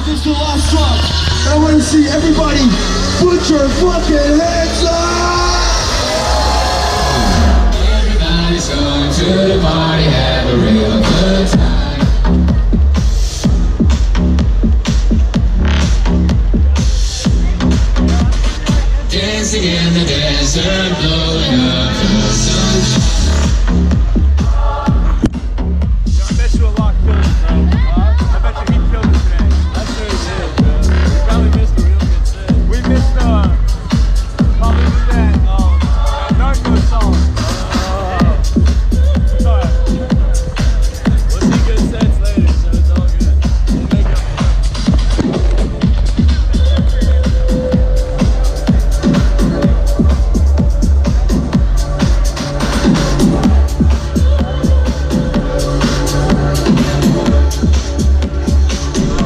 but this is the last song. I want to see everybody put your fucking hands up! Everybody's going to the party, have a real good time. dancing in the desert, blowing up the sunshine.